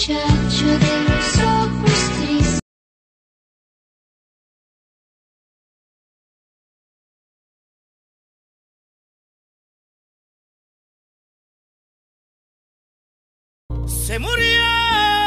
muchacho de los ojos tristes. Se murió.